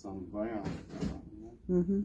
some ground. Mm-hmm.